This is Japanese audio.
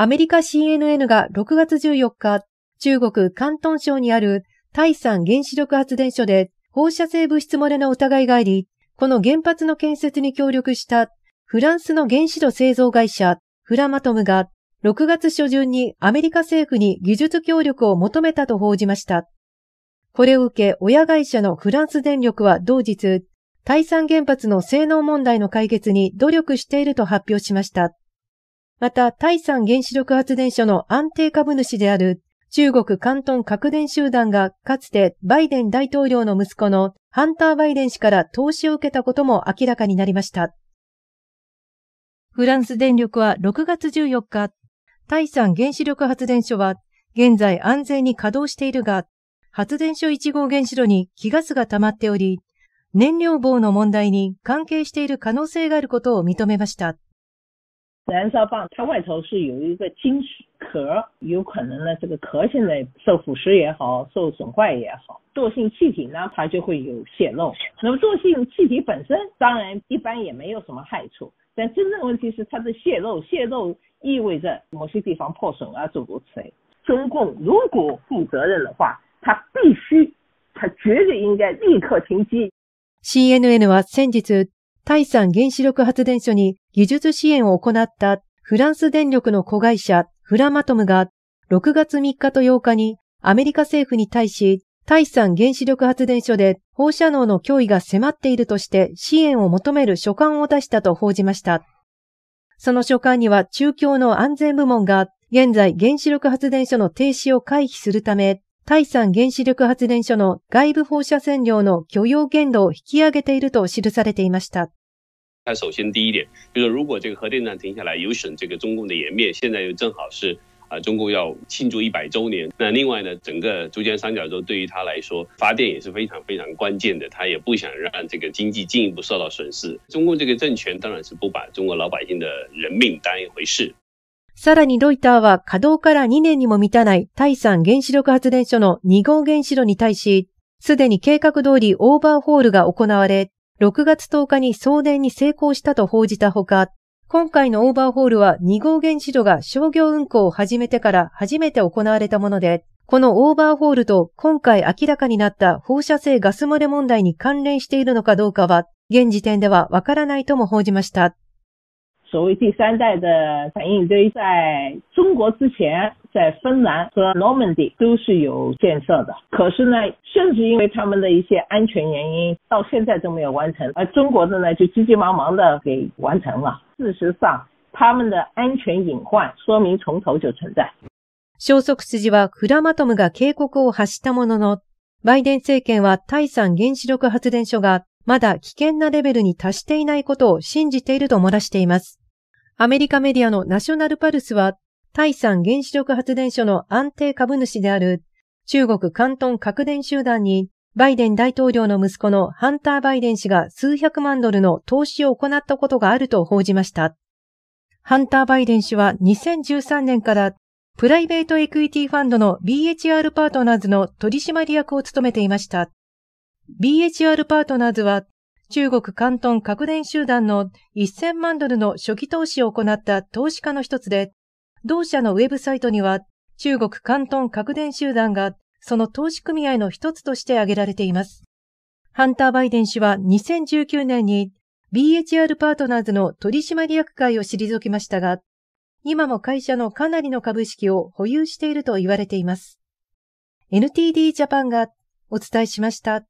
アメリカ CNN が6月14日、中国広東省にある台山原子力発電所で放射性物質漏れの疑いがあり、この原発の建設に協力したフランスの原子炉製造会社フラマトムが6月初旬にアメリカ政府に技術協力を求めたと報じました。これを受け、親会社のフランス電力は同日、対産原発の性能問題の解決に努力していると発表しました。また、対産原子力発電所の安定株主である中国関東核電集団がかつてバイデン大統領の息子のハンター・バイデン氏から投資を受けたことも明らかになりました。フランス電力は6月14日、タイ山原子力発電所は現在安全に稼働しているが、発電所1号原子炉に気ガスが溜まっており、燃料棒の問題に関係している可能性があることを認めました。燃烧棒它外头是有一个金属壳，有可能呢这个壳现在受腐蚀也好，受损坏也好，惰性气体呢它就会有泄漏。那么惰性气体本身当然一般也没有什么害处，但真正问题是它的泄漏，泄漏意味着某些地方破损啊，诸如此类。中共如果负责任的话，他必须，他绝对应该立刻停机。CNN は先日、台山原子力発電所に技術支援を行ったフランス電力の子会社フラマトムが6月3日と8日にアメリカ政府に対し、台山原子力発電所で放射能の脅威が迫っているとして支援を求める書簡を出したと報じました。その書簡には中共の安全部門が現在原子力発電所の停止を回避するため、台山原子力発電所の外部放射線量の許容限度を引き上げていると記されていました。它首先第一点就是如果这个核电站停下来，有损这个中共的颜面，现在又正好是啊，中共要庆祝一百周年。那另外呢，整个珠江三角洲对于他来说，发电也是非常非常关键的。他也不想让这个经济进一步受到损失。中共这个政权当然是不把中国老百姓的人命当一回事。さらにロイターは稼働から2年にも満たない台山原子力発電所の2号原子炉に対し、すでに計画通りオーバーホールが行われ、 6月10日に送電に成功したと報じたほか、今回のオーバーホールは2号原子炉が商業運行を始めてから初めて行われたもので、このオーバーホールと今回明らかになった放射性ガス漏れ問題に関連しているのかどうかは、現時点ではわからないとも報じました。所谓第三代的反应堆在中国之前，在芬兰和 Normandy 都是有建设的。可是呢，甚至因为他们的一些安全原因，到现在都没有完成。而中国的呢，就急急忙忙的给完成了。事实上、他们的安全隐患说明从頭就存在。消息筋はフラマトムが警告を発したものの、バイデン政権はタイ山原子力発電所がまだ危険なレベルに達していないことを信じていると漏らしています。アメリカメディアのナショナルパルスは、タイ山原子力発電所の安定株主である中国関東核電集団にバイデン大統領の息子のハンター・バイデン氏が数百万ドルの投資を行ったことがあると報じました。ハンター・バイデン氏は2013年からプライベートエクイティファンドの BHR パートナーズの取締役を務めていました。BHR パートナーズは中国関東核電集団の1000万ドルの初期投資を行った投資家の一つで、同社のウェブサイトには中国関東核電集団がその投資組合の一つとして挙げられています。ハンター・バイデン氏は2019年に BHR パートナーズの取締役会を退きましたが、今も会社のかなりの株式を保有していると言われています。NTD ジャパンがお伝えしました。